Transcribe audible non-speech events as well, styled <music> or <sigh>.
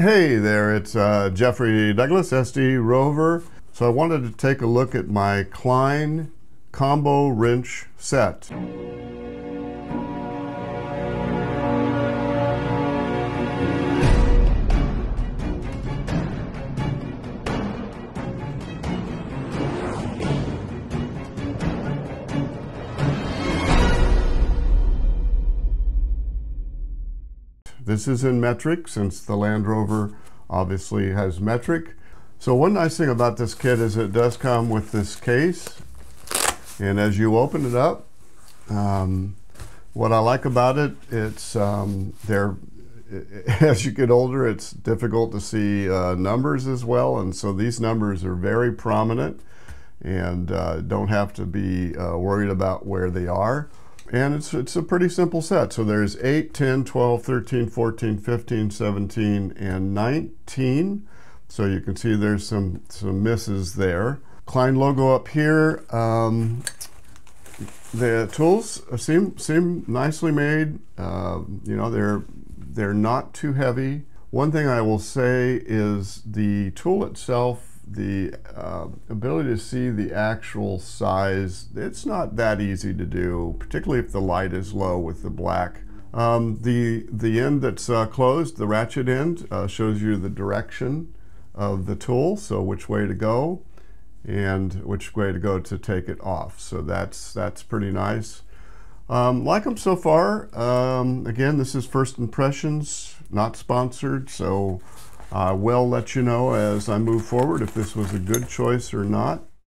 Hey there, it's uh, Jeffrey Douglass, SD Rover. So I wanted to take a look at my Klein combo wrench set. This is in metric since the Land Rover obviously has metric. So one nice thing about this kit is it does come with this case. And as you open it up, um, what I like about it, it's um, there. <laughs> As you get older, it's difficult to see uh, numbers as well, and so these numbers are very prominent, and uh, don't have to be uh, worried about where they are. And it's, it's a pretty simple set. So there's 8, 10, 12, 13, 14, 15, 17, and 19. So you can see there's some, some misses there. Klein logo up here. Um, the tools seem, seem nicely made. Uh, you know, they're, they're not too heavy. One thing I will say is the tool itself the uh, ability to see the actual size, it's not that easy to do, particularly if the light is low with the black. Um, the, the end that's uh, closed, the ratchet end, uh, shows you the direction of the tool, so which way to go and which way to go to take it off. So that's, that's pretty nice. Um, like them so far. Um, again, this is first impressions, not sponsored, so I will let you know as I move forward if this was a good choice or not.